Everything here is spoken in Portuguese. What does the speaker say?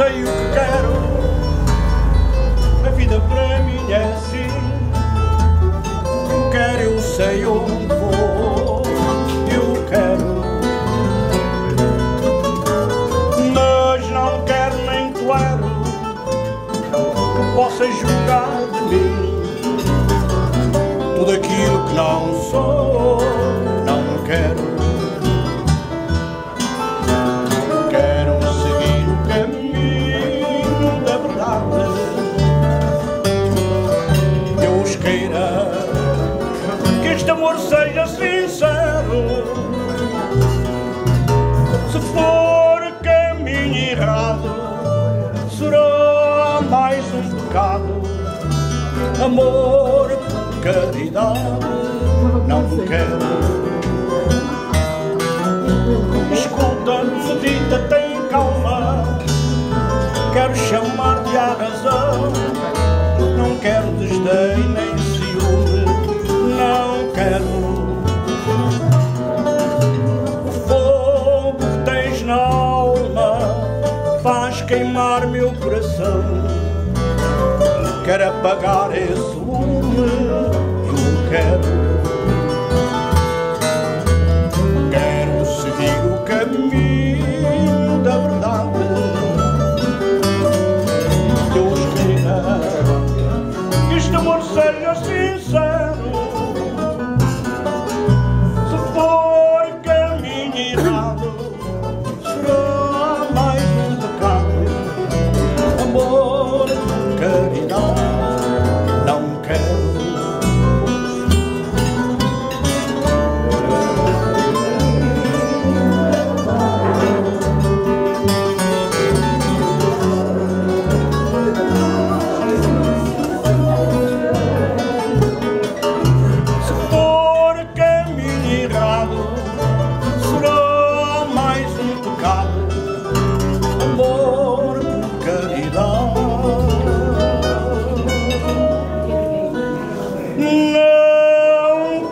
sei o que quero. A vida para mim é assim. Eu quero, eu sei onde vou. Eu quero. Mas não quero nem claro que possa julgar de mim tudo aquilo que não sou. Queira que este amor seja sincero. Se for caminho errado, será mais um pecado. Amor, caridade, não quero. Escuta, medita, tem calma. Quero chamar-te à razão. Não quero desdém nem queimar meu coração. Quero apagar esse lume. Eu quero. Quero seguir o caminho da verdade. Deus queira que este amor seja sincero. amor por caridade. Não